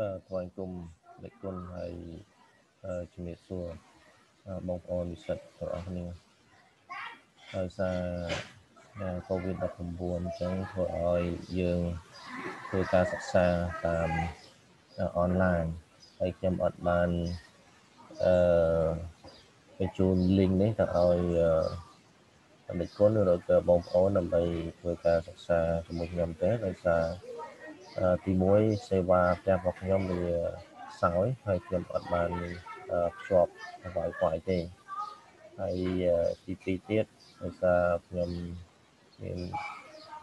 បាទថ្វាយគុំលេខគុណហើយជំរាបសួរបងប្អូននិស្សិតទាំងអស់គ្នាដោយសារ COVID-19 អញ្ចឹងធ្វើឲ្យយើងធ្វើការសិក្សាតាមអនឡាញហើយខ្ញុំអត់បានអឺបញ្ជូន link នេះទៅឲ្យអឺគុណឬក៏បងប្អូនដើម្បីធ្វើការសិក្សាជាមួយខ្ញុំទេដោយសារ ទី1សេវាផ្ទះរបស់ខ្ញុំវាសោយហើយខ្ញុំអត់បានភ្ជាប់ Wi-Fi ទេហើយទី2ទៀតដោយសារខ្ញុំមាន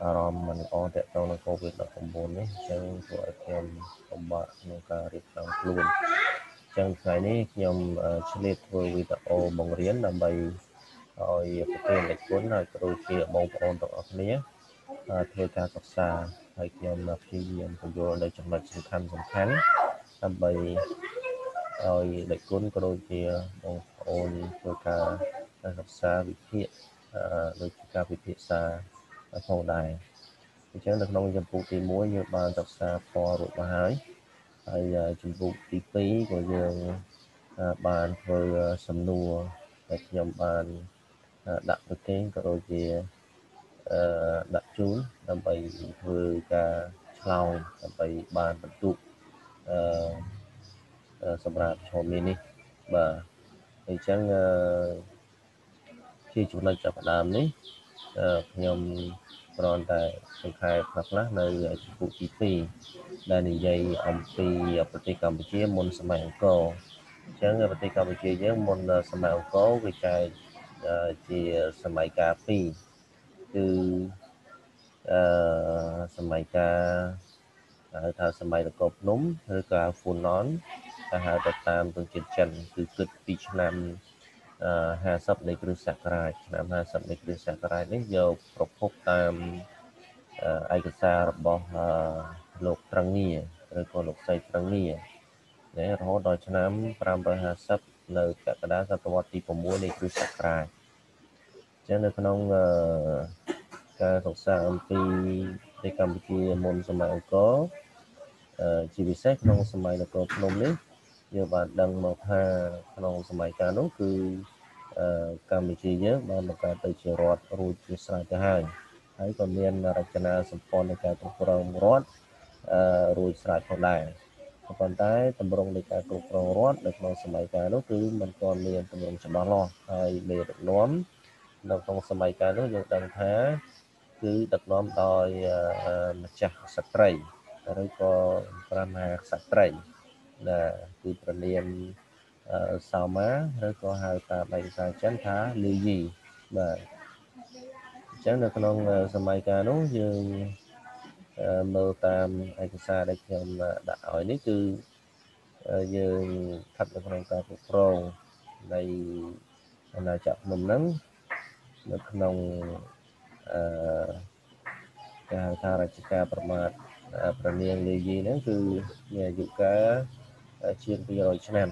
អារម្មណ៍មិនល្អតាក់ទងនឹង COVID-19 នេះអញ្ចឹងធ្វើឲ្យខ្ញុំពិបាកក្នុងការរៀបចំខ្លួនអញ្ចឹងថ្ងៃនេះខ្ញុំឆ្លៀតធ្វើវីដេអូបង្រៀនដើម្បីឲ្យប្រធានលេខគុណហើយក៏ដូចជាបងប្អូនទាំងអស់គ្នាធ្វើការសិក្សា ហើយខ្ញុំព្យាយាមពន្យល់នៅចំណុចសំខាន់សំខាន់ដើម្បីឲ្យលេខគុណក៏ដូចជាបងប្អូនធ្វើការសិក្សាវិភាគដូចជាការពិភាក្សាផងដែរអញ្ចឹងនៅក្នុងចម្ពោះទី1យើងបានសិក្សាផ្ទាល់រួចមកហើយហើយចម្ពោះទី2ក៏យើងបានធ្វើសំណួរដែលខ្ញុំបានដាក់ប្រទេសក៏ដូចជាអឺ ដាក់ជូនដើម្បីធ្វើការឆ្លើយដើម្បីបានបន្ទុកអឺសម្រាប់ឈុំនេះបាទអញ្ចឹងអឺជាចំណុចចាប់ផ្ដើមនេះខ្ញុំគ្រាន់តែសង្ខេបខ្លះៗនៅជំពូកទី2ដែលនិយាយអំពីប្រទេសកម្ពុជាមុនសម័យអង្គរអញ្ចឹងប្រទេសកម្ពុជាយើងមុនសម័យអង្គរវាចែកជាសម័យកាល2 គឺអឺសម័យកាលហៅថាសម័យនគរភ្នំឬក៏ហ្វូណនដែលហៅទៅតាមទង់ជាតិចិនគឺគិតពីឆ្នាំ50នៃគ្រិស្តសករាជឆ្នាំ50នៃគ្រិស្តសករាជនេះយកប្រភពតាមឯកសាររបស់លោកត្រង់ងាឬក៏លោកស្រីត្រង់ងាណារហូតដល់ឆ្នាំ550នៅកក្កដាសតវត្សទី6នៃគ្រិស្តសករាជ ចឹងនៅក្នុងការសិក្សាអំពីប្រទេសកម្ពុជាមុនសម័យអង្គរជាពិសេសក្នុងសម័យនគរភ្នំនេះយើងបានដឹងមកថាក្នុងសម័យកាលនោះគឺកម្ពុជាយើងបានបង្កើតទៅជារដ្ឋរួចជាស្រេចទៅហើយហើយក៏មានរចនាសម្ព័ន្ធនៃការគ្រប់គ្រងរដ្ឋអឺរួចស្រេចផងដែរប៉ុន្តែតម្រង់នៃការគ្រប់គ្រងរដ្ឋនៅក្នុងសម័យកាលនោះគឺมันទាន់មានតម្រង់ច្បាស់លាស់ហើយមេដឹកនាំ នៅក្នុងសម័យកាលនោះយើងដឹងថាគឺដឹកនាំដោយម្ចាស់ស្ត្រីឬក៏ព្រះមហាក្សត្រីដែលគឺប្រនាមសោមាឬក៏ហៅតាមឯកសារចិនថាលីយីបាទអញ្ចឹងនៅក្នុងសម័យកាលនោះយើងមើលតាមឯកសារដែលខ្ញុំដាក់ឲ្យនេះគឺយើងស្ថិតនៅក្នុងការគ្រប់គ្រងនៃអាណាចក្រភ្នំហ្នឹង នៅក្នុងអឺគេហៅថារជ្ជកាលប្រមាថប្រនាងលីយីហ្នឹងគឺមានអាយុកាលជាង200ឆ្នាំ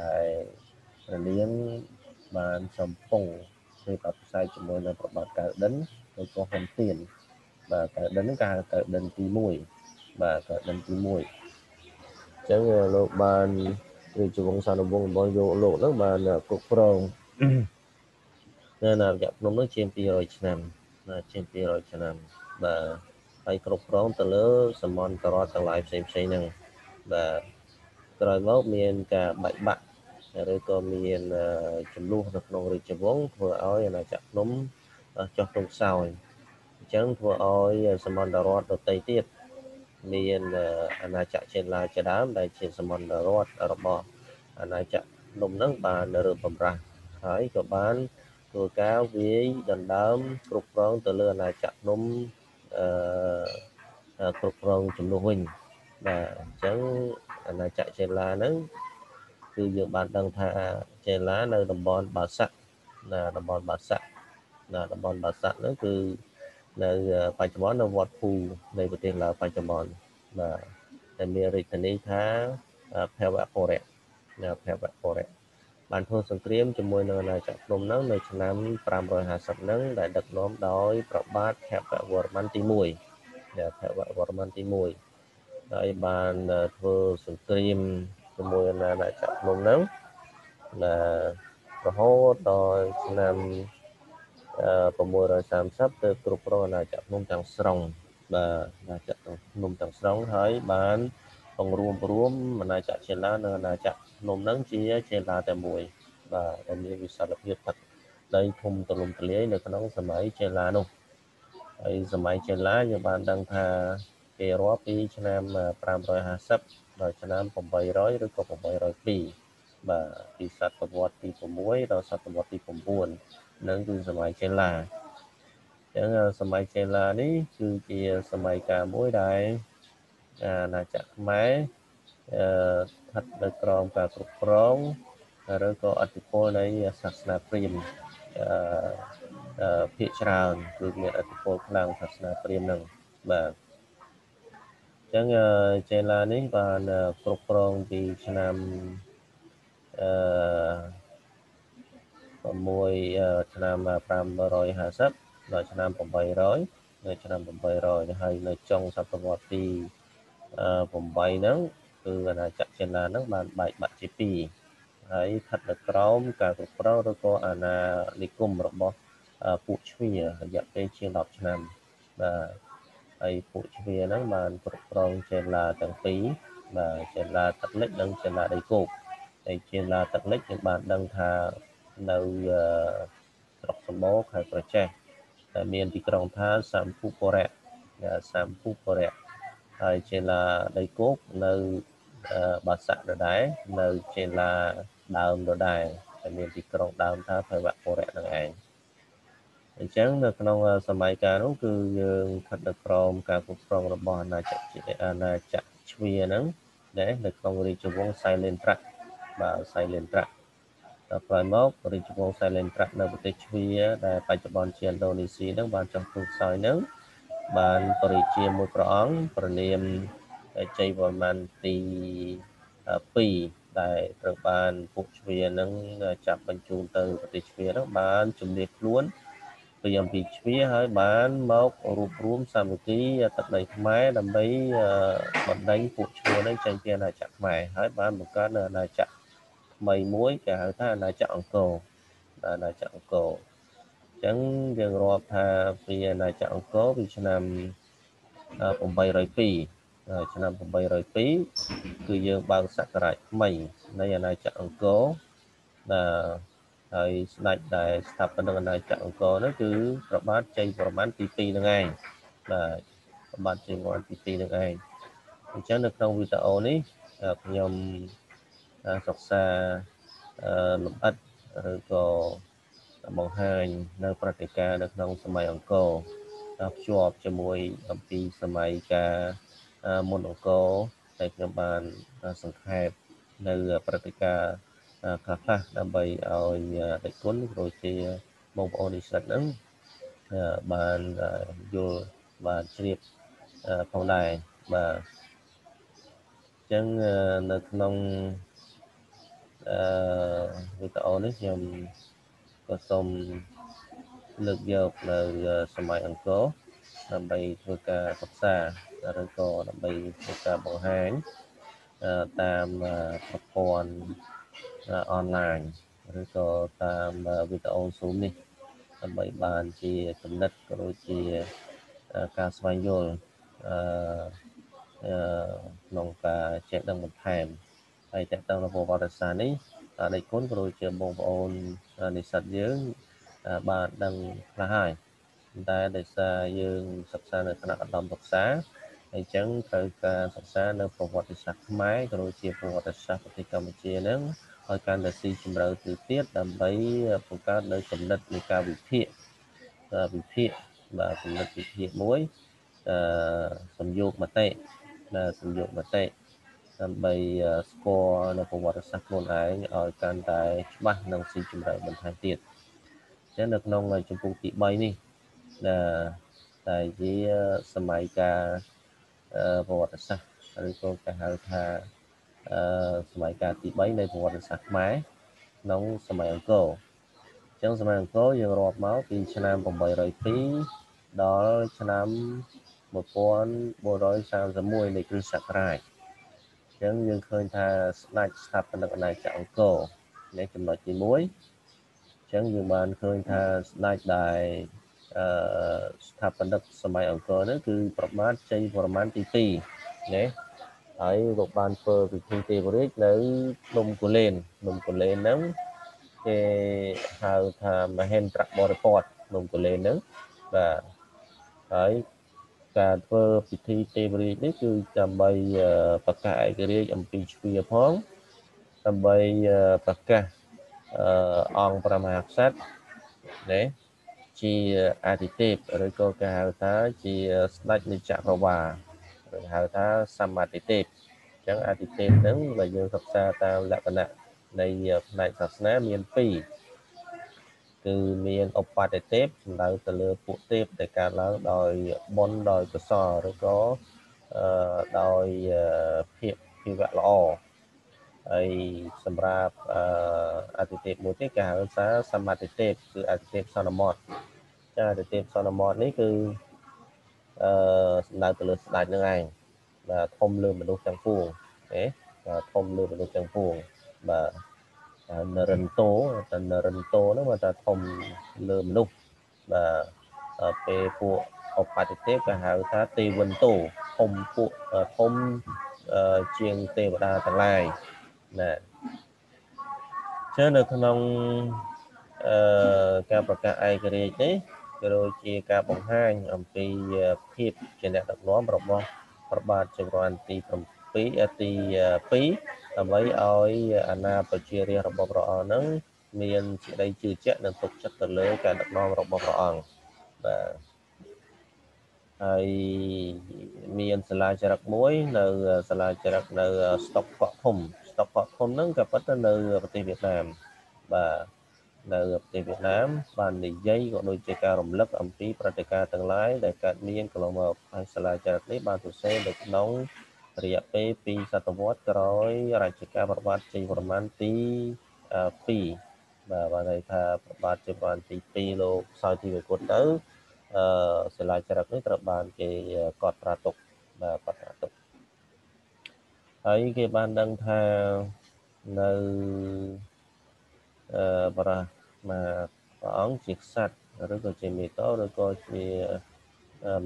ដែលព្រះនាងបានសំពងធ្វើបផ្សាយជាមួយនៅប្របាទកៅដិនឬក៏ហ៊ុនទៀនបាទកៅដិនហ្នឹងគេហៅកៅដិនទី1បាទកៅដិនទី1អញ្ចឹងលោកបានរាជវង្សានុវង្សរបស់យកលោកហ្នឹងបានគ្រប់គ្រង នៅណារយៈភ្នំនោះជាង200ឆ្នាំណាជាង200ឆ្នាំបាទហើយគ្រប់គ្រងទៅលើសមន្តរដ្ឋទាំងឡាយផ្សេងផ្សេងហ្នឹងបាទក្រោយមកមានការបែកបាក់ឬក៏មានចំនួននៅក្នុងរាជវង្សធ្វើឲ្យអាណាចក្រភ្នំចុះទងខ្សោយអញ្ចឹងធ្វើឲ្យសមន្តរដ្ឋដទៃទៀតមានអាណាចក្រចេនឡាជាដើមដែលជាសមន្តរដ្ឋរបស់អាណាចក្រភ្នំហ្នឹងបានរើបំរាស់ហើយក៏បាន ធ្វើការវាយដណ្ដើមគ្រប់គ្រងទៅលើអាណាចក្រភ្នំអឺគ្រប់គ្រងចំនួនវិញបាទអញ្ចឹងអាណាចក្រចេឡាហ្នឹងគឺយើងបានដឹងថាចេឡានៅតំបន់បាសាក់ណាតំបន់បាសាក់ណាតំបន់បាសាក់ហ្នឹងគឺនៅបច្ចុប្បន្ននៅវត្តភូនៃប្រទេសឡាវបច្ចុប្បន្នបាទតែមានរាជធានីថាភវពរៈណាភវពរៈ បានធ្វើសង្គ្រាមជាមួយនឹងអាណាចក្រភ្នំហ្នឹងនៅឆ្នាំ550ហ្នឹងដែលដឹកនាំដោយប្របាទភវវរ្ម័នទី1ដែលភវវរ្ម័នទី1ហើយបានធ្វើសង្គ្រាមជាមួយអាណាចក្រភ្នំហ្នឹងណារហូតដល់ឆ្នាំ630ទៅគ្រប់គ្រងអាណាចក្រភ្នំទាំងស្រុងបាទអាណាចក្រភ្នំទាំងស្រុងហើយបានបង្រួមរួមអាណាចក្រចេឡានិងអាណាចក្រ ភ្នំហ្នឹងជាចេឡាតែមួយបាទដែលមានវិសាលភាពទឹកដីធំទូលំទូលាយនៅក្នុងសម័យចេឡានោះហើយសម័យចេឡាយើងបានដឹងថាគេរាប់ពីឆ្នាំ550ដល់ឆ្នាំ800ឬក៏802បាទពីសតវត្សទី6ដល់សតវត្សទី9នឹងគឺសម័យចេឡាអញ្ចឹងសម័យចេឡានេះគឺជាសម័យកាលមួយដែលអាណាចក្រខ្មែរអឺ ស្ថិតនៅក្រោមការគ្រប់គ្រងឬក៏អធិពលនៃសាសនាព្រាហ្មណ៍អឺភាគច្រើនគឺមានអធិពលខ្លាំងសាសនាព្រាហ្មណ៍នឹងបាទអញ្ចឹងចេឡានេះបានគ្រប់គ្រងពីឆ្នាំអឺ6ឆ្នាំ550ដល់ឆ្នាំ800នៅឆ្នាំ800ហើយនៅចុងសតវត្សទី8ហ្នឹង គឺអាណាចក្រចេឡាហ្នឹងបានបែកបាក់ជាពីរហើយស្ថិតនៅក្រោមការគ្រប់គ្រងឬក៏អាណានិគមរបស់ពួកជ្វារយៈពេលជាង10ឆ្នាំបាទហើយពួកជ្វាហ្នឹងបានគ្រប់គ្រងចេឡាទាំងពីរបាទចេឡាទឹកលិចនិងចេឡាដីគោកហើយចេឡាទឹកលិចយើងបានដឹងថានៅស្រុកសម្បូរខេត្តប្រចេះដែលមានទីក្រុងថាសម្ពុពរៈសម្ពុពរៈហើយចេឡាដីគោកនៅ បាសាក់ដដែលនៅចេឡាដើមដដែលដែលមានទីក្រុងដើមថាភវពរៈនឹងឯងអញ្ចឹងនៅក្នុងសម័យកាលនោះគឺយើងស្ថិតនៅក្រោមការគ្រប់គ្រងរបស់អាណាចក្រអាណាចក្រជ្វាហ្នឹងដែលនៅក្នុងរាជវង្សសៃលេនត្រាក់បាទសៃលេនត្រាក់ដល់ក្រោយមករាជវង្សសៃលេនត្រាក់នៅប្រទេសជ្វាដែលបច្ចុប្បន្នជាឥណ្ឌូនេស៊ីហ្នឹងបានចុះទូខ្សោយហ្នឹងបានបរិជាមួយព្រះអង្គប្រនាម ជ័យវរ្ម័នទី2ដែលត្រូវបានពួកជ្វានឹងចាប់បញ្ជូនទៅប្រទេសជ្វានោះបានជំនះខ្លួនពីអំពីជ្វាហើយបានមករួបរวมសាមគ្គីទឹកដីខ្មែរដើម្បីបណ្ដេញពួកជ្វានឹងចេញពីអាណាចក្រខ្មែរហើយបានបង្កើតនៅអាណាចក្រថ្មីមួយគេហៅថាអាណាចក្រអង្គរអាណាចក្រអង្គរអញ្ចឹងយើងរាប់ថាពីអាណាចក្រអង្គរពីឆ្នាំ802 ឆ្នាំ802គឺយើងបើកសករាជថ្មីនៃអាណាចក្រអង្គរដែលហើយស្ដេចដែលស្ថាបនិកអាណាចក្រអង្គរនោះគឺប្របាទជ័យវរ្ម័នទី2នឹងឯងបាទប្របាទជ័យវរ្ម័នទី2នឹងឯងអញ្ចឹងនៅក្នុងវីដេអូនេះខ្ញុំសិក្សាលម្អិតឬក៏បង្ហាញនៅព្រឹត្តិការណ៍នៅក្នុងសម័យអង្គរភ្ជាប់ជាមួយអំពីសម័យកាល មុនអង្គរដែលខ្ញុំបានសង្ខេបនៅព្រឹត្តិការណ៍ខ្លះខ្លះដើម្បីឲ្យដេចគុណព្រោះជាបងប្អូននិស្សិតហ្នឹងបានយល់បានជ្រាបផងដែរបាទអញ្ចឹងនៅក្នុងអឺវីដេអូនេះខ្ញុំក៏សូមលើកយកនៅសម័យអង្គរដើម្បីធ្វើការសិក្សា ឬក៏ដើម្បីធ្វើការបង្ហាញតាមប្រព័ន្ធអនឡាញឬក៏តាមវីដេអូ Zoom នេះដើម្បីបានជាចំណិតក៏ដូចជាការស្វែងយល់អឺក្នុងការចេះដឹងបន្ថែមហើយតើតើនៅប្រវត្តិសាស្ត្រនេះដៃគុណក៏ដូចជាបងប្អូននិស្សិតយើងបានដឹងខ្លះហើយតែដោយសារយើងសិក្សានៅថ្នាក់ឧត្តមសិក្សា អញ្ចឹងត្រូវការសិក្សានៅប្រវត្តិសាស្ត្រខ្មែរក៏ដូចជាប្រវត្តិសាស្ត្រប្រទេសកម្ពុជានឹងឲ្យកាន់តែស៊ីជម្រៅទៅទៀតដើម្បីបង្កើតនៅចំណិតនៃការវិភាគវិភាគបាទចំណិតវិភាគមួយអឺសំយោគមតិណាសំយោគមតិដើម្បីស្គាល់នៅប្រវត្តិសាស្ត្រខ្លួនឯងឲ្យកាន់តែច្បាស់និងស៊ីជម្រៅបន្ថែមទៀតអញ្ចឹងនៅក្នុងចម្ពោះទី3នេះតែជាសម័យកាល ប្រវត្តិសាស្ត្រឬក៏គេហៅថាអឺសម័យកាលទី3នៃប្រវត្តិសាស្ត្រខ្មែរក្នុងសម័យអង្គរអញ្ចឹងសម័យអង្គរយើងរាប់មកពីឆ្នាំ802ដល់ឆ្នាំ1431នៃគ្រិស្តសករាជអញ្ចឹងយើងឃើញថាស្ដេចស្ថាបនិកអាណាចក្រអង្គរនេះចំណុចទី1អញ្ចឹងយើងបានឃើញថាស្ដេចដែលអឺ ស្ថាបនិកសម័យអង្គរនេះគឺប្រមាថជ័យវរ្ម័នទី2ណាហើយលោកបានធ្វើពិធីទេវរាជនៅភ្នំកូលែនភ្នំកូលែនហ្នឹងគេហៅថាមហេន្ទ្របរិពតភ្នំកូលែនហ្នឹងបាទហើយការធ្វើពិធីទេវរាជនេះគឺដើម្បីប្រកាសឯករាជ្យអំពីជ្វាផងដើម្បីប្រកាសអង្គប្រមហាក្សត្រណា ជាអាទិទេពឬក៏គេហៅថាជាស្ដេចនៃចក្រវាឡឬហៅថាសម្មាទិទេពអញ្ចឹងអាទិទេពហ្នឹងបើយើងសិក្សាតាមលក្ខណៈនៃផ្នែកសាសនាមាន2គឺមានឧបតិទេពសំដៅទៅលើពួកទេពដែលកើតឡើងដោយបុណ្យដោយកុសលឬក៏អឺដោយភាពភាវៈល្អហើយសម្រាប់អឺអតិទេពមួយទៀតគេហៅថាសម្បត្តិទេពគឺអតិទេពសន្មត ចាអតិទេពសន្មតនេះគឺអឺសំដៅទៅលើស្ដេចនឹងឯងបាទធំលើមនុស្សទាំងពួងទេបាទធំលើមនុស្សទាំងពួងបាទនរិនតោតែនរិនតោហ្នឹងមកថាធំលើមនុស្សបាទពេលពួកឧបតិទេពគេហៅថាទេវិនតោធំពួកធំជាងទេវតាទាំងឡាយណាចឹងនៅក្នុងអឺការប្រកាសឯករាជ្យនេះ ក៏ដូចជាការបង្ហាញអំពីភាពជាអ្នកដឹកនាំរបស់ព្រះបាទជ័យវរ្ម័នទី7ទី2ដើម្បីឲ្យអាណាប្រជារាស្ត្ររបស់ព្រះអង្គនឹងមានសេចក្តីជឿជាក់និងទុកចិត្តទៅលើការដឹកនាំរបស់ព្រះអង្គបាទហើយមានសាលាចរិតមួយនៅសាលាចរិតនៅស្តុកកក់ធំស្តុកកក់ធំហ្នឹងក៏ប៉ុន្តែនៅប្រទេសវៀតណាមបាទ នៅប្រទេសវៀតណាមបាននិយាយក៏ដូចជាការរំលឹកអំពីព្រឹត្តិការណ៍ទាំងឡាយដែលកើតមានកន្លងមកហើយសាលាចរិតនេះបានសរសេរនៅក្នុងរយៈពេល2សតវត្សក្រោយរជ្ជកាលព្រះបាទជ័យវរ្ម័នទី2បាទបានន័យថាព្រះបាទជ័យវរ្ម័នទី2លោកសោយទីវគុណទៅអឺសាលាចរិតនេះត្រូវបានគេកត់ត្រាទុកបាទកត់ត្រាទុកហើយគេបានដឹងថានៅអឺ បរះមកព្រះអង្គជាក្សត្រឬក៏ជាមេតឬក៏ជា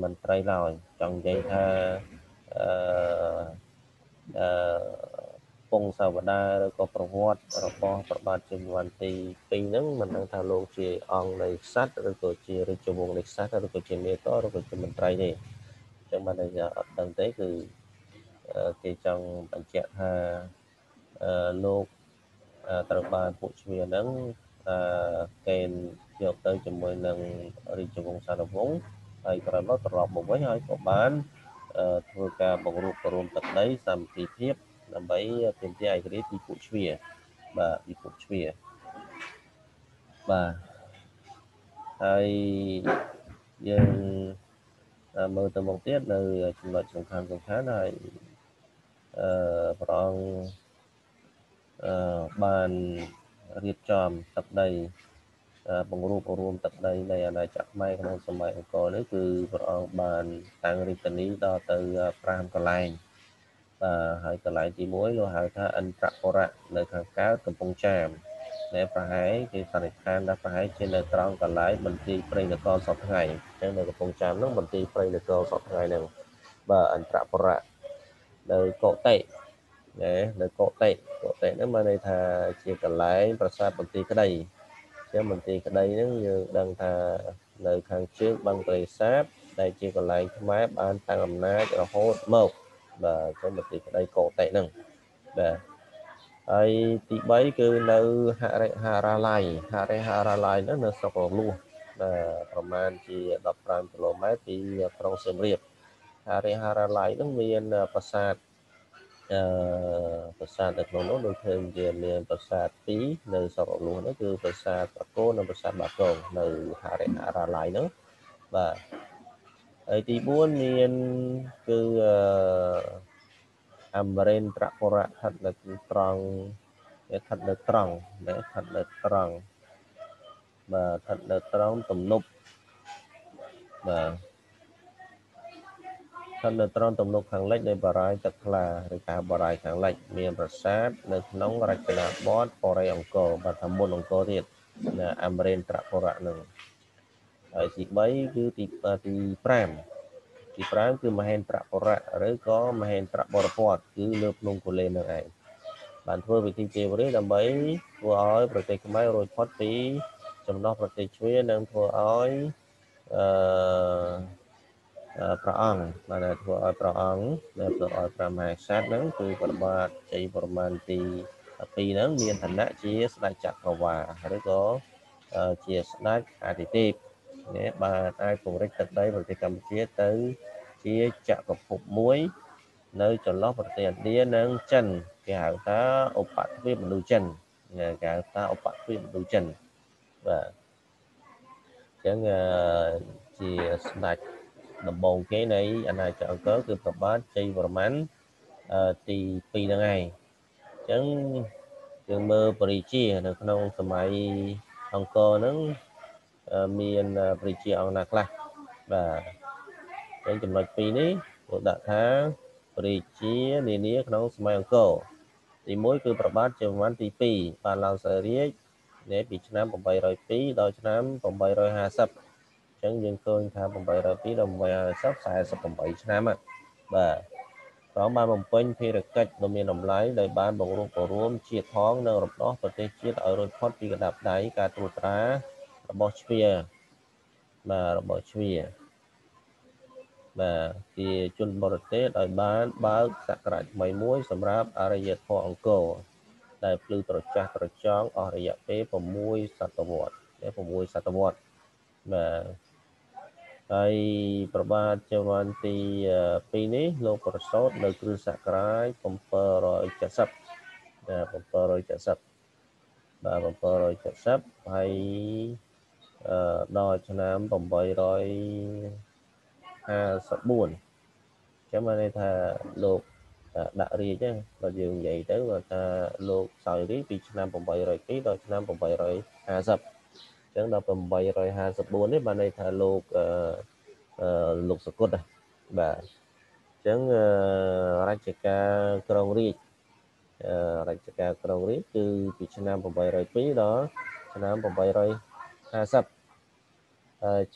មន្ត្រីឡើយចង់និយាយថាអឺអឺពងសាវតាឬក៏ប្រវត្តិរបស់ប្របាទជ័យវន្ទី2ហ្នឹងមិនដឹងថាលោកជាអង្គនៃក្សត្រឬក៏ជារាជវង្សនៃក្សត្រឬក៏ជាមេតឬក៏ជាមន្ត្រីទេអញ្ចឹងបានតែអត់ដឹងទេគឺគេចង់បញ្ជាក់ថាលោក ត្រូវបានពួកជ្វាហ្នឹងកេណ្ឌយកទៅជាមួយនឹងរាជវង្សានុវង្សហើយក្រោយមកត្រឡប់មកវិញហើយក៏បានធ្វើការបង្រួបបង្រួមទឹកដីសន្តិភាពដើម្បីទាមទារឯករាជ្យពីពួកជ្វាបាទពីពួកជ្វាបាទហើយយើងមើលទៅមុខទៀតនៅចំណុចសំខាន់សំខាន់ហើយអឺព្រះអង្គអឺ បានរៀបចំទឹកដីបង្រួបបង្រួមទឹកដីនៃអាណាចក្រខ្មែរក្នុងសម័យអង្គរនេះគឺព្រះអង្គបានតាំងរាជធានីដល់ទៅ5កន្លែងបាទហើយកន្លែងទី1លោកហៅថាអន្តរបុរៈនៅខាងកើតកំពង់ចាមនៅប្រហែលគេសន្និដ្ឋានថាប្រហែលជានៅត្រង់កន្លែងមន្ទីរព្រៃនគរសពថ្ងៃអញ្ចឹងនៅកំពង់ចាមហ្នឹងមន្ទីរព្រៃនគរសពថ្ងៃហ្នឹងបាទអន្តរបុរៈនៅកោតេ ណានៅកោតេកោតេហ្នឹងមានន័យថាជាកន្លែងប្រាសាទមន្ទីរក្តីចឹងមន្ទីរក្តីហ្នឹងយើងដឹងថានៅខាងជើងបឹងព្រៃសាបដែលជាកន្លែងខ្មែរបានតាំងអំណាចរហូតមកបាទចឹងមន្ទីរក្តីកោតេហ្នឹងបាទហើយទី3គឺនៅហរិហារាល័យហរិហារាល័យហ្នឹងនៅស្រុករលួសបាទប្រមាណជា15គីឡូម៉ែត្រពីក្រុងសៀមរាបហរិហារាល័យហ្នឹងមានប្រាសាទ អឺប្រាសាទនៅក្នុងនោះដូចឃើញជាមានប្រាសាទ2នៅសរុបនោះនោះគឺប្រាសាទប្រកោនិងប្រាសាទបាកងនៅហរិហរាល័យហ្នឹងបាទហើយទី4មានគឺអឺអមរិនត្រពុរៈស្ថិតនៅត្រង់ស្ថិតនៅត្រង់ណាស្ថិតនៅត្រង់បាទស្ថិតនៅត្រង់ទំនប់បាទ ថិតនៅត្រង់ទំនប់ខាងលិចនៃបារាយទឹកថ្លាឬកាបារាយខាងលិចមានប្រាសាទនៅក្នុងរចនាបថបរិយអង្គរបាទថាមុនអង្គរទៀតនៅអមរិនត្របុរៈនឹងហើយទី3គឺទីទី5ទី5គឺមហេន្ត្របុរៈឬក៏មហេន្ត្របរពតគឺលើភ្នំកូលែននឹងឯងបានធ្វើវិធីទេវរាជដើម្បីធ្វើឲ្យប្រទេសខ្មែររួចផុតពីចំណោះប្រទេសជ្វានិងធ្វើឲ្យអឺ ព្រះអង្គបានធ្វើឲ្យព្រះអង្គដែលធ្វើឲ្យព្រះមហាក្សត្រហ្នឹងគឺប្របាទជ័យប្រមាណទី2ហ្នឹងមានឋានៈជាស្ដេចចក្រវាឬក៏ជាស្ដេចអាទិទេពនេះបានអាចពង្រីកទឹកដីប្រទេសកម្ពុជាទៅជាចក្រភពមួយ នៅចន្លោះប្រទេសឥណ្ឌានិងចិនគេហៅថាឧបទ្វីបមនុស្សចិនគេហៅថាឧបទ្វីបមនុស្សចិនបាទអញ្ចឹងជាស្ដេច ដំបូងគេនៃអាណាចក្រអង្គរគឺប្របាទជ័យវរ្ម័នទី2ហ្នឹងឯងអញ្ចឹងយើងមើលបរិជានៅក្នុងសម័យអង្គរហ្នឹងមានបរិជាអង្គណាខ្លះបាទអញ្ចឹងចំណុច2នេះគាត់ដាក់ថាបរិជានានាក្នុងសម័យអង្គរទី1គឺប្របាទជ័យវរ្ម័នទី2បានឡើងសោយរាជនៅពីឆ្នាំ802ដល់ឆ្នាំ850 ចឹងយើងឃើញថា802ដល់850 48ឆ្នាំបាទព្រមបានបំពេញភារកិច្ចដ៏មានតម្លៃដោយបានបង្រួបបង្រួមជាតិផងនិងរំដោះប្រទេសជាតិឲ្យរួចផុតពីកដាប់ដៃការត្រួតត្រារបស់ជ្វាបាទរបស់ជ្វាបាទជាជនបរទេសដោយបានបើកសក្តារថ្មីមួយសម្រាប់អរិយធម៌អង្គរដែលភ្លឺត្រចះត្រចង់អស់រយៈពេល6សតវត្ស6សតវត្សបាទ ហើយប្របាទចវន្ទី2នេះលោកប្រសោតនៅគ្រិស្តសករាជ770ណា770បាទ770ហើយអឺដល់ឆ្នាំ854ចាំមកន័យថាលោកដាក់រាជហ្នឹងបើយើងនិយាយទៅថាលោកសោយរាជពីឆ្នាំ802ដល់ឆ្នាំ850 ចឹងដល់854នេះបានន័យថាលោកអឺលោកសកុតបាទអញ្ចឹងរជ្ជកាលក្រុងរាជរជ្ជកាលក្រុងរាជគឺពីឆ្នាំ802ដល់ឆ្នាំ850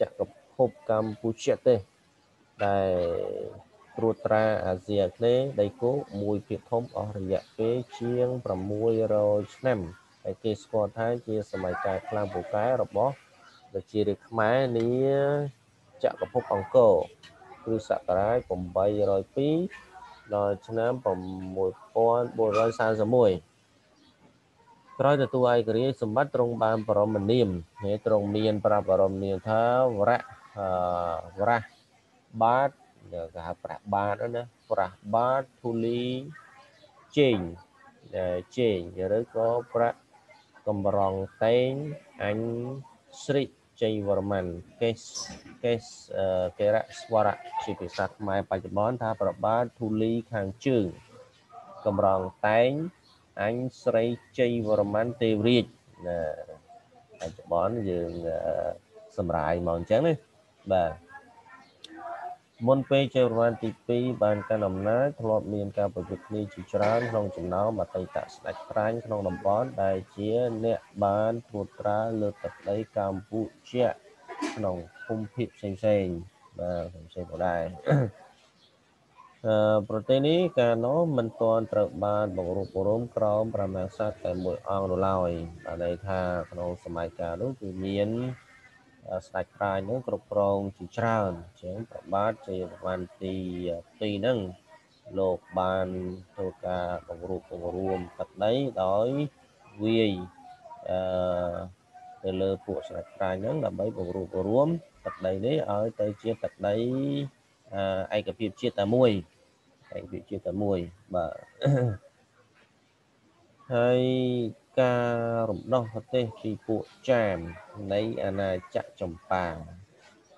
ចក្រភពកម្ពុជាទេដែលត្រួតត្រាអាស៊ីអាគ្នេយ៍ដីគោកមួយភាគធំអស់រយៈពេលជាង600ឆ្នាំ ហើយគេស្គាល់ថាជាសម័យកាលខ្លាំងពូកែរបស់ប្រជារាស្ត្រខ្មែរនាចក្រភពអង្គរគឺសករាជ802ដល់ឆ្នាំ6431ក្រោយទទួលឯករាជ្យសម្បត្តិទ្រង់បានបរមនាមហើយទ្រង់មានប្រាប់បរមនាមថាវរៈវរៈបាទគេហៅប្រាស់បាទណាប្រាស់បាទធូលីជេងជេងឬក៏ប្រាក់ កំរងតេងអញស្រីជ័យវរ្ម័នកេសកេសកេរៈស្វរៈជាភាសាខ្មែរបច្ចុប្បន្នថាប្របាទធូលីខាងជើងកំរងតែងអញស្រីជ័យវរ្ម័នទេវរាជណាបច្ចុប្បន្នយើងសម្រាយមកអញ្ចឹងណាបាទ មុនពេលជ័យវរ្ម័នទី2បានកាន់អំណាចធ្លាប់មានការប្រយុទ្ធគ្នាជាច្រើនក្នុងចំណោមអតីតស្ដេចក្រាញ់ក្នុងតំបន់ដែលជាអ្នកបានត្រួតត្រាលើទឹកដីកម្ពុជាក្នុងភូមិភាគផ្សេងផ្សេងបាទផ្សេងៗផងដែរអឺប្រទេសនេះកាលនោះមិនទាន់ត្រូវបានបង្រួបបង្រួមក្រោមព្រះមហាក្សត្រតែមួយអង្គនោះឡើយបានន័យថាក្នុងសម័យកាលនោះគឺមាន ស្ដេចប្រាជ្ញនឹងគ្រប់គ្រងជាច្រើនជាងប្របាទជ័យវណ្ណទី2ហ្នឹងលោកបានធ្វើការបង្រួបបង្រួមទឹកដីដោយវាយអឺទៅលើពួកស្ដេចប្រាជ្ញហ្នឹងដើម្បីបង្រួបបង្រួមទឹកដីនេះឲ្យទៅជាទឹកដីឯកភាពជាតិតែមួយឯកភាពជាតិតែមួយបាទហើយ ការរំដោះប្រទេសពីពួកចាមនៃអាណាចក្រចម្ប៉ា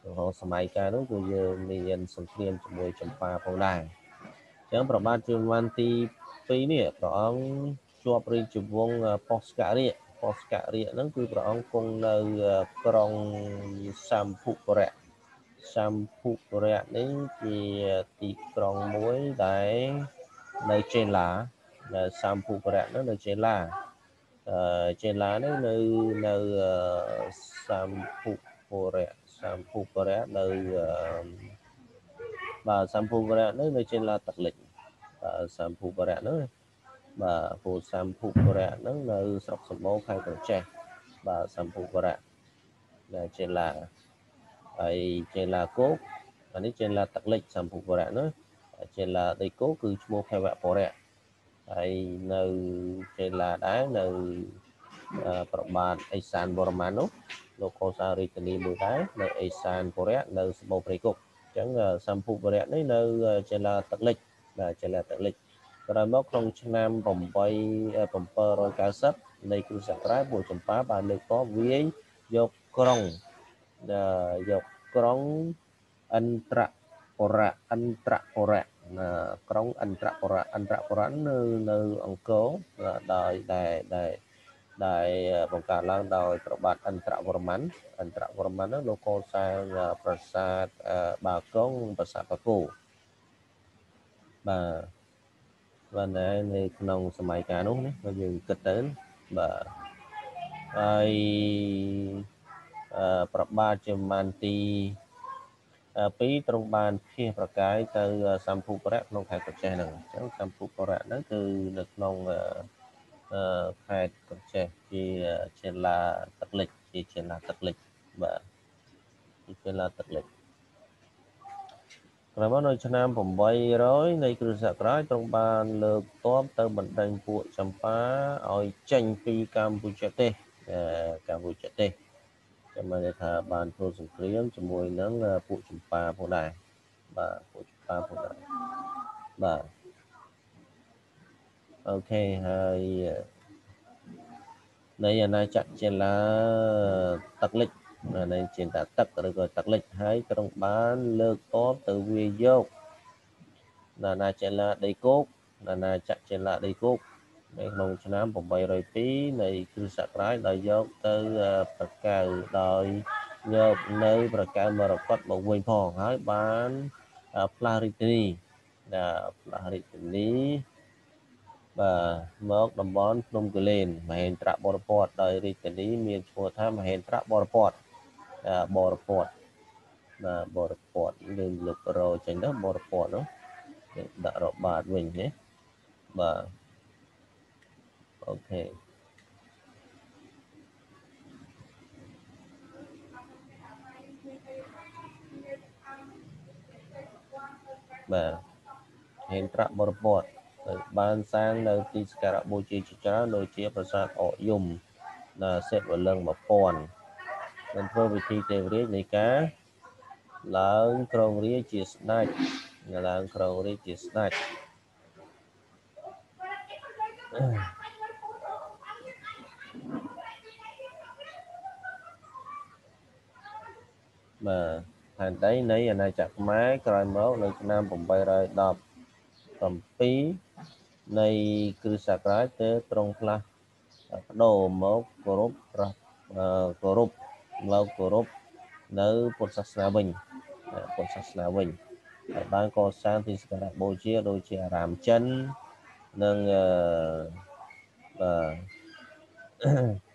ក្នុងសម័យកាលនោះគឺយើងមានសង្គ្រាមជាមួយចម្ប៉ាផងដែរអញ្ចឹងប្របាទជួនវ៉ាន់ទី2នេះព្រះអង្គជាប់រាជវង្សប៉ុស្ករិយប៉ុស្ករិយហ្នឹងគឺព្រះអង្គគង់នៅក្រុងសម្ភុរៈសម្ភុរៈនេះជាទីក្រុងមួយដែលនៅចេឡាសម្ភុរៈនោះនៅចេឡាអឺ ចេឡានេះនៅនៅសម្ភុរៈសម្ភុរៈនៅបាទសម្ភុរៈនោះនៅចេឡាទឹកលិចបាទសម្ភុរៈនោះបាទពូសម្ភុរៈហ្នឹងនៅស្រុកសម្បូរខេត្តក្រចេះបាទសម្ភុរៈនៅចេឡាហើយចេឡាគោកអានេះចេឡាទឹកលិចសម្ភុរៈនោះចេឡាដីគោគឺឈ្មោះភវពរៈ ហើយនៅចេឡាដែរនៅប្របាទអេសានបរមាននោះលោកកោសារាជធានីមួយដែរនៅអេសានពរៈនៅសម្បូរព្រៃគុកអញ្ចឹងសម្ភុរៈនេះនៅចេឡាទឹកលិចបាទចេឡាទឹកលិចក្រោយមកក្នុងឆ្នាំ8 790នៃគ្រិស្តសករាជពួកចម្ប៉ាបានលើកកវាយយកក្រុងយកក្រុងអន្តរពរៈអន្តរពរៈ ក្រុងអន្តរពរៈអន្តរពរៈនៅនៅអង្គរដោយដែលដែលដែលបង្កើតឡើងដោយប្របាទអន្តរវរ្ម័នអន្តរវរ្ម័ននោះលោកកសាងប្រាសាទបាកុងប្រាសាទបកូបាទបាទនៅក្នុងសម័យកាលនោះណាយើងគិតទៅបាទហើយប្របាទជាមានទី 2ទ្រង់បានភៀសប្រកាយទៅសម្ភុបរៈក្នុងខេត្តកោះចេះហ្នឹងអញ្ចឹងសម្ភុបរៈហ្នឹងគឺនៅក្នុងខេត្តកោះចេះជាជាឡាទឹកលិចជាជាឡាទឹកលិចបាទជាឡាទឹកលិចក្រោយមកនៅឆ្នាំ800នៃគ្រិស្តសករាជទ្រង់បានលើកទ័ពទៅបណ្ដេញពួកចម្ប៉ាឲ្យចេញពីកម្ពុជាទេសកម្ពុជាទេស ចាំមើលថាបានធ្វើសង្គ្រាមជាមួយនឹងពួកចម្ប៉ាផងដែរបាទពួកចម្ប៉ាផងដែរបាទអូខេហើយនៃអាណាចក្រចេឡាទឹកលិចនៃចេតាទឹកឬក៏ទឹកលិចហើយក្រុងបានលើកតបទៅវាយកអាណាចេឡាដីគោកអាណាចក្រចេឡាដីគោក នៅក្នុងឆ្នាំ802នៃគ្រិស្តសករាជដោយយកទៅប្រកៅដោយយកនៅប្រកៅមរកតមកវិញផងហើយបានផ្លាស់រាជធានីផ្លាស់រាជធានីបាទមកតំបន់ភ្នំកលែនមហេន្ទ្របរពតដោយរាជធានីមានឈ្មោះថាមហេន្ទ្របរពតបរពតបាទបរពតយើងលុបរោចេញទៅបរពតនោះដាក់របាតវិញណាបាទ អូខេបាទហេនត្រៈបរពតបានសាងនៅទីសក្ការៈបូជាជាច្រើនដូចជាប្រាសាទអកយំនៅសេតវលឹង1000នឹងធ្វើពិធីទេវរាជនៃការឡើងក្រុងរាជជាស្ដេចឡើងក្រុងរាជជាស្ដេច បាទផែនដីនៃអាណាចក្រខ្មែរក្រោយមកនៅឆ្នាំ817នៃគ្រិស្តសករាជទើបទ្រង់ផ្លាស់បដូរមកគោរពគោរពមកគោរពនៅពុទ្ធសាសនាវិញពុទ្ធសាសនាវិញហើយបានកសាងទីសក្ការៈបូជាដូចជាអារាមចិននិងអឺបាទ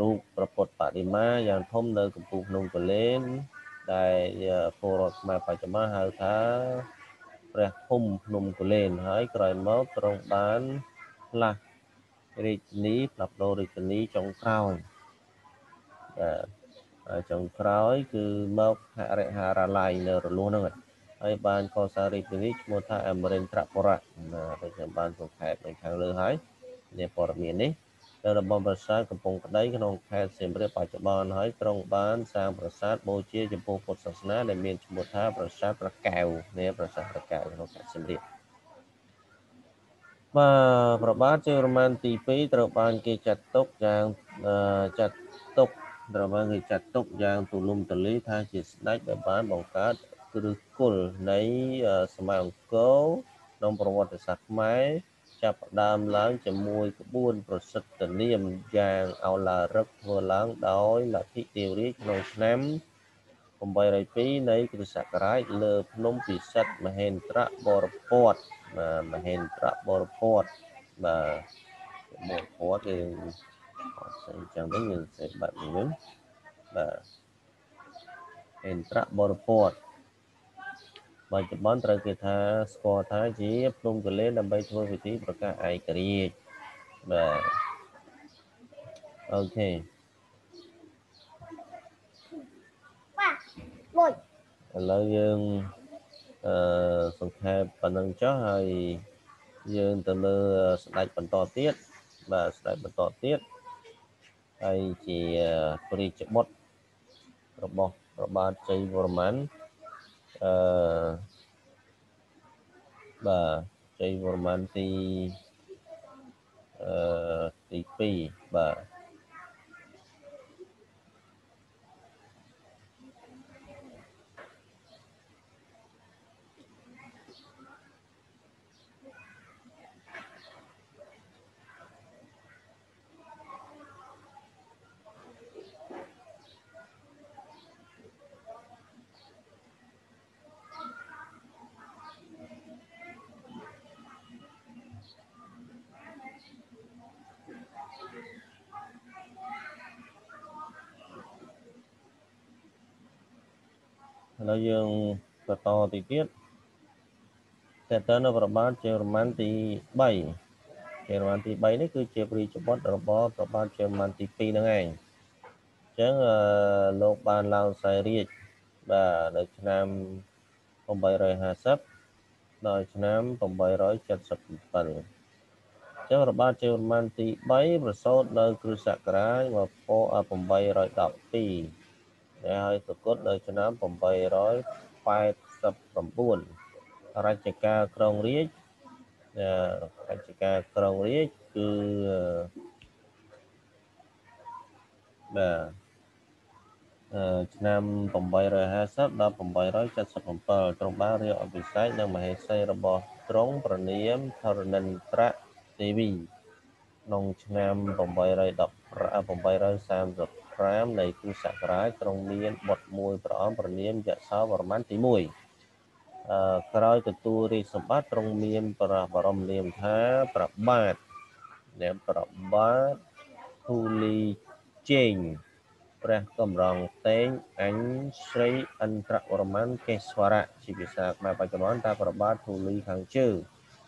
រូបប្រពុតបដិមាយ៉ាងធំនៅកំពូលភ្នំកលែនដែលពលរដ្ឋខ្មែរបច្ចុប្បន្នហៅថាព្រះភូមិភ្នំកលែនហើយក្រោយមកទ្រង់បានផ្លាស់រាជធានីផ្លាស់ប្ដូររាជធានីចុងក្រោយបាទចុងក្រោយ គឺមកហរិហារាល័យនៅរលួងហ្នឹងហើយបានកសាងរាជធានីឈ្មោះថាអមរិនត្រពុរៈដូចខ្ញុំបានសង្ខេបនៅខាងលើហើយនេះព័ត៌មាននេះ នៅតំបន់ប្រាសាទកំពង់ក្តីក្នុងខេត្តសៀមរាបបច្ចុប្បន្នហើយទ្រង់បានសាងប្រាសាទបូជាចំពោះពុទ្ធសាសនាដែលមានឈ្មោះថាប្រាសាទប្រកែវនេះប្រាសាទប្រកែវក្នុងខេត្តសៀមរាបបាទប្របាទជ័យរ៉ូម៉ានទី2ត្រូវបានគេចាត់ទុកយ៉ាងចាត់ទុកត្រូវបានគេចាត់ទុកយ៉ាងទូលំទូលាយថាជាស្ដេចដែលបានបង្កើតគ្រឹះគល់នៃសម័យអង្គរក្នុងប្រវត្តិសាស្ត្រខ្មែរ ចាប់ផ្ដើមឡើងជាមួយក្បួនប្រសិទ្ធនាមយ៉ាងឱឡារិកធ្វើឡើងដោយលទ្ធិទេវរាជក្នុងឆ្នាំ802នៃគ្រិស្តសករាជលើភ្នំពិសិដ្ឋមហេន្ទ្របរពតបាទមហេន្ទ្របរពតបាទបរពតគឺអត់ស្អីចឹងទៅយើងសេបែបនេះវិញបាទហេន្ទ្របរពត បច្ចុប្បន្នត្រូវគេថាស្គាល់ថាជាភ្នំកលែនដើម្បីធ្វើពិធីប្រកាសឯករាជ្យបាទអូខេមួយឥឡូវយើងអឺសង្ខេបប៉ុណ្ណឹងចុះហើយយើងទៅលើស្ដេចបន្តទៀតបាទស្ដេចបន្តទៀតហើយជាព្រាជបុត្ររបស់ព្រះបាទជ័យវរ្ម័ន អឺបាទជ័យវរ្ម័នទីអឺទី2បាទ ឥឡូវយើងបន្តទីទៀតតើតើនៅប្របាទជេរម៉ាន់ទី3ជេរម៉ាន់ទី3នេះគឺជាព្រាជបុត្ររបស់ប្របាទជេរម៉ាន់ទី2ហ្នឹងឯងអញ្ចឹងលោកបានឡើងខ្សែរាជបាទនៅឆ្នាំ850ដល់ឆ្នាំ877ចឹងរបាតជើងម៉ាន់ទី3ប្រសូតនៅគ្រិស្តសករាជ1812 ដែលហើយប្រកួតនៅឆ្នាំ889រជ្ជកាលក្រុងរាជរជ្ជកាលក្រុងរាជគឺបាទឆ្នាំ850ដល់877ទ្រង់បានរៀបអភិសេកនៅមហេសីរបស់ទ្រង់ប្រនាមធរណិន្ទ្រទេវីក្នុងឆ្នាំ810 830 5នៃគ្រិស្តសករាជទ្រង់មានបុត្រមួយព្រះអង្គប្រនាមយសោវរ្ម័នទី1អឺក្រោយទទួលរាជសម្បត្តិទ្រង់មានព្រះបរមនាមថាប្របាទនាមប្របាទធូលីជេងព្រះកម្រងតេងអញស្រីអន្តរវរ្ម័នកេស្វរៈជាភាសាខ្មែរបច្ចុប្បន្នថាប្របាទធូលីខាងជើង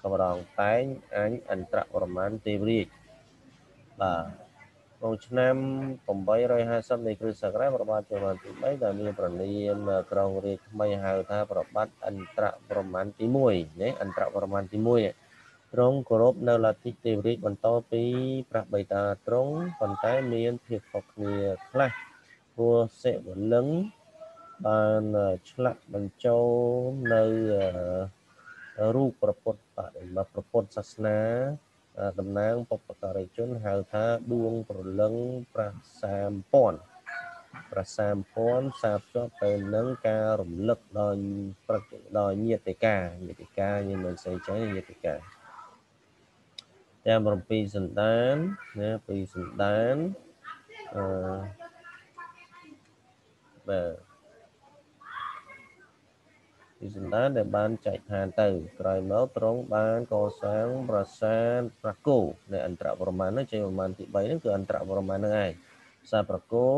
កម្រងតេងអញអន្តរវរ្ម័នទេវរាជបាទ ក្នុងឆ្នាំ850នៃគ្រិស្តសករាជប្របាទជប៉ុនទី3ដែលមានប្រនាមក្រុងរាជថ្មីហៅថាប្របាទអន្តរប្រមាណទី1ណាអន្តរប្រមាណទី1ទ្រង់គោរពនៅលទ្ធិទេវរាជបន្តពីព្រះបិតាទ្រង់ប៉ុន្តែមានភាពខុសគ្នាខ្លះព្រោះសិវលឹងបានឆ្លាក់បញ្ចូលនៅរូបប្រពុតបដិមាប្រពុតសាសនា តំណាងបុព្វការីជនហៅថាដួងប្រលឹងប្រាសាមពន់ប្រាសាមពន់សាបជាប់ទៅនឹងការរំលឹកដល់ប្រតិដល់ញាតិកាញាតិកាយើងមិនស្អីចឹងញាតិកាតាម7សន្តានណាពីសន្តានអឺបាទ ពីសន្តានដែលបានចែកឋានទៅ ក្រោយមកទ្រង់បានកសាងប្រាសាទប្រគោនៅអន្តរប្រមាណនោះជាប្រមាណទី3ហ្នឹងគឺអន្តរប្រមាណហ្នឹងឯងប្រាសាទប្រគោ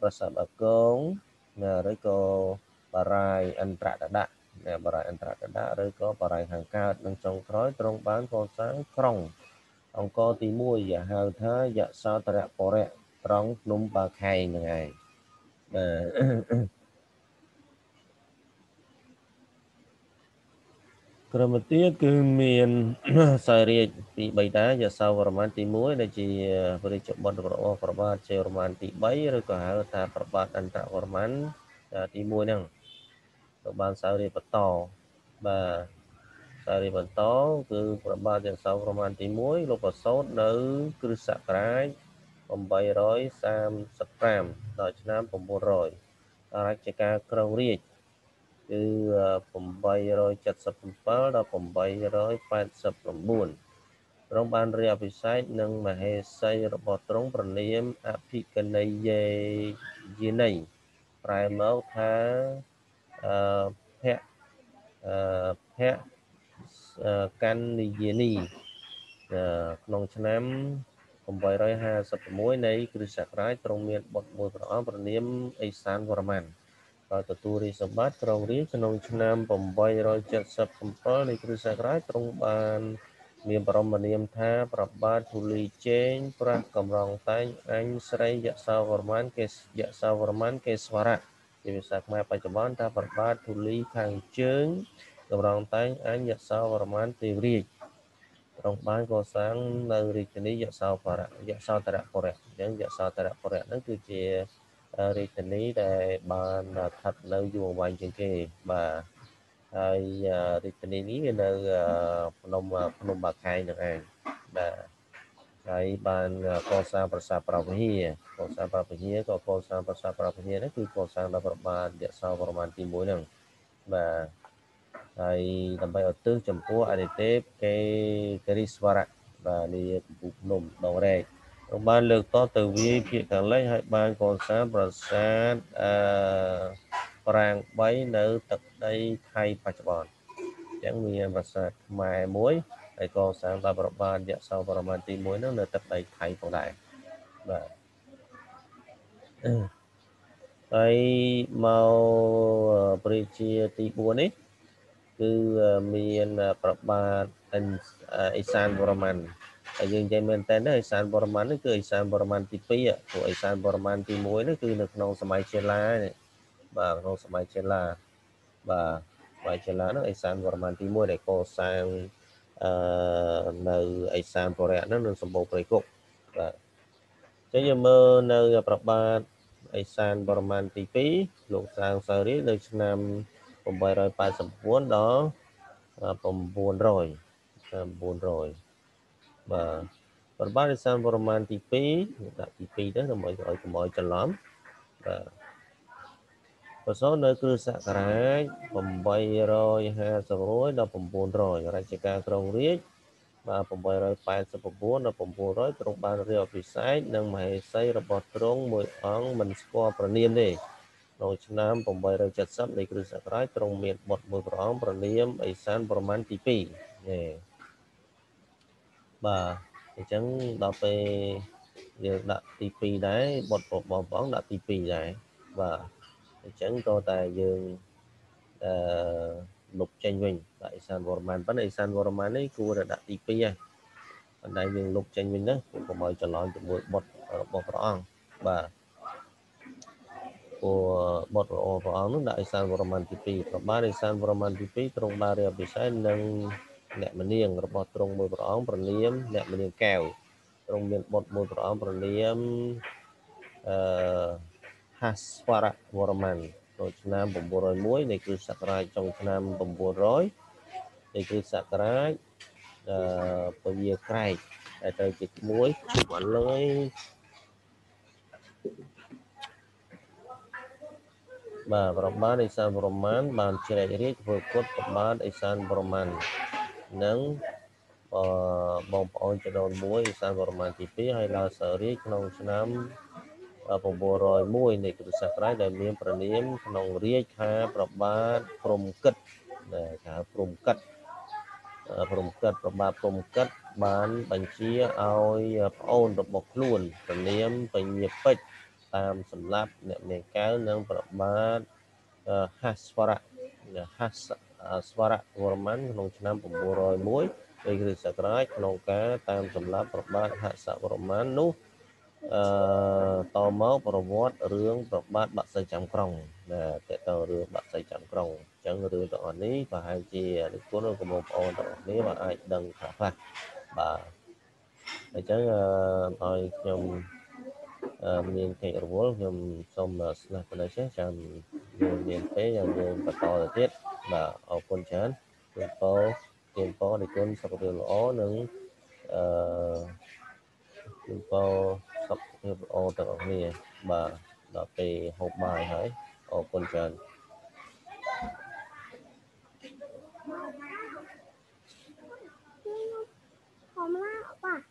ប្រាសាទបកងឬក៏បារាយអន្តរតដៈបារាយអន្តរតដៈឬក៏បារាយខាងកើតនឹងចុងក្រោយទ្រង់បានកសាងក្រុង អង្គរទី1ហៅថាយសោតរៈពរៈត្រង់ភ្នំបាខែងហ្នឹងឯងបាទ ក្រមទៀតគឺមានសាយរាជទី3ដែរយសោវរ្ម័នទី1ដែលជាព្រះរាជបុត្ររបស់ព្រះបាទជ័យវរ្ម័នទី3ឬក៏ហៅថាព្រះបាទអន្តរវរ្ម័នទី1ហ្នឹងទៅបានសាយរាជបន្តបាទសាយរាជបន្តគឺព្រះបាទយសោវរ្ម័នទី1លោកប្រសូតនៅ គ្រិស្តសករាជ835ដល់ឆ្នាំ900រជ្ជកាលក្រុងរាជ គឺ877ដល់889ទ្រង់បានរៀបអភិសេកនឹងមហេសីរបស់ទ្រង់ប្រនាមអភិកនីយេយនីប្រែមកថាអឺភៈអឺភៈកាន់និយានីក្នុងឆ្នាំ856នៃគ្រិស្តសករាជទ្រង់មានបុត្រមួយព្រះអង្គប្រនាមអេសានវរ្ម័ន ក៏ទទួលរាជសម្បត្តិក្រុងរាជក្នុងឆ្នាំ877នៃគ្រិស្តសករាជទ្រង់បានមានបរមនាមថាប្របាទធូលីជេងប្រះកំរងតែងអញស្រីយសោវរ្ម័នកេយសោវរ្ម័នកេស្វរៈជាភាសាខ្មែរបច្ចុប្បន្នថាប្របាទធូលីខាងជើងកំរងតែងអញយសោវរ្ម័នទេវរាជទ្រង់បានកសាងនៅរាជធានីយសោបរៈយសោតរៈបរៈអញ្ចឹងយសោតរៈបរៈហ្នឹងគឺជា រាជធានីដែលបានស្ថិតនៅយូរអង្វែងជាងគេបាទហើយរាជធានីនេះវានៅភ្នំភ្នំបាខែងនឹងឯងបាទហើយបានកសាងប្រាសាទប្រវហាកសាងប្រវហាក៏កសាងប្រាសាទប្រវហានេះគឺកសាងដល់ប្របាទយសោប្រមាណទី1ហ្នឹងបាទហើយដើម្បីឧទ្ទិសចំពោះអរិទេពគេករិស្វរៈបាទនេះកំពូលភ្នំដងរែក ត្រូវបានលើកតទៅវាយភាគខាងលិចហើយបានកសាងប្រាសាទអឺប្រាង្គ3នៅទឹកដីថៃបច្ចុប្បន្នអញ្ចឹងមានប្រាសាទខ្មែរមួយហើយកសាងដល់ប្របាទយសោប្រមាណទី1ហ្នឹងនៅទឹកដីថៃផងដែរបាទហើយមកព្រះជាទី4នេះគឺមានប្របាទអេសានបរម័ន ហើយយើងនិយាយមែនតើអេសានបរម័ននេះគឺអេសានបរម័នទី2ព្រោះអេសានបរម័នទី1នេះគឺនៅក្នុងសម័យជាឡាបាទក្នុងសម័យជាឡាបាទសម័យជាឡានោះអេសានបរម័នទី1ដែលកសាងអឺនៅអេសានបរៈនោះនឹងសម្បូរព្រៃគុកបាទអញ្ចឹងយើងមើលនៅប្របាទអេសានបរម័នទី2លោកសាងសារីនៅឆ្នាំ889ដល់900 900 បាទប្របាទរិសានបរមានទី2ដាក់ទី2ទៅដើម្បីឲ្យកុំឲ្យច្រឡំបាទប្រសូតនៅគ្រិស្តសករាជ851ដល់900រជ្ជកាលក្រុងរាជបាទ889ដល់900ទ្រង់បានរៀបអភិសេកនិងមហេសីរបស់ទ្រង់មួយអង្គមិនស្គាល់ប្រនាមទេក្នុងឆ្នាំ870នៃគ្រិស្តសករាជទ្រង់មានបុត្រមួយព្រះអង្គប្រនាមអេសានប្រមាណទី2នេះ បាទអញ្ចឹងដល់ពេលយើងដាក់ទី2ដែរបុត្ររបស់ព្រះអង្គដាក់ទី2ដែរបាទអញ្ចឹងក៏តែយើងអឺលុបចេញវិញដាក់អេសានវរ្ម័នប៉ុន្តែអេសានវរ្ម័ននេះគួរតែដាក់ទី2ហើយប៉ុន្តែយើងលុបចេញវិញណាកុំឲ្យច្រឡំជាមួយបុត្ររបស់ព្រះអង្គបាទពួកបុត្ររបស់ព្រះអង្គនោះដាក់អេសានវរ្ម័នទី2ប្របាទអេសានវរ្ម័នទី2ទ្រង់បានរៀបពិសេសនឹង អ្នកមនាងរបស់ទ្រង់មួយព្រះអង្គប្រនាមអ្នកមនាងកែវទ្រង់មានបុត្រមួយព្រះអង្គប្រនាមអឺហាស្វរៈវរ្ម័នក្នុងឆ្នាំ901នៃគ្រិស្តសករាជចុងឆ្នាំ900នៃគ្រិស្តសករាជអឺពវាក្រែកដែលទៅជាមួយជប់អត់លើយបាទប្រមាណអេសានប្រមាណបានជ្រែករាជធ្វើគុតប្រមាណអេសានប្រមាណ និងបងប្អូនចំនួន1អេសានប្រមាណទី2ហើយឡើងសរាជក្នុងឆ្នាំ901នៃគ្រិស្តសករាជដែលមានប្រនាមក្នុងរាជខាប្របាទព្រំកិតដែលហៅព្រំកិតព្រំកិតប្របាទព្រំកិតបានបញ្ជាឲ្យប្អូនរបស់ខ្លួនប្រនាមបញ្ញាពេជ្រតាមសម្លាប់អ្នកនាងកៅនិងប្របាទហាស្វរៈហាស្វរៈវរ្ម័នក្នុងឆ្នាំ901នៃគ្រិស្តសករាជក្នុងការតាមសម្លាប់ប្របាទហសវរ្ម័ននោះអឺតមកប្រវត្តិរឿងប្របាទបាក់សីចាំក្រុងដែលតទៅរឿងបាក់សីចាំក្រុងអញ្ចឹងរឿងទាំងអស់នេះប្រហែលជាលោកគុណក៏បងប្អូនទាំងអស់គ្នាបានអាចដឹងខ្លះខ្លះបាទអញ្ចឹងឲ្យខ្ញុំមានកិច្ចរវល់ខ្ញុំសូមស្នើប៉ុណ្ណេះចេះចាំយើងមានពេលយើងបន្តទៅទៀត បាទអរគុណច្រើនគុណពរគុណពរដែលគុណសុខភាពល្អនិងអឺគុណពរសុខភាពល្អទាំងអស់គ្នាបាទដល់ពេលហូបបាយហើយអរគុណច្រើនអមឡាបាទ